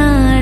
mirar.